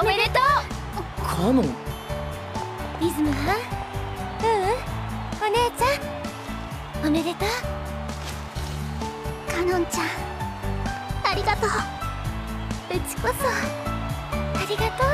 おめでとう。カノン？リズム？はううん。お姉ちゃん。おめでとう。カノンちゃん。ありがとう。うちこそ。ありがとう。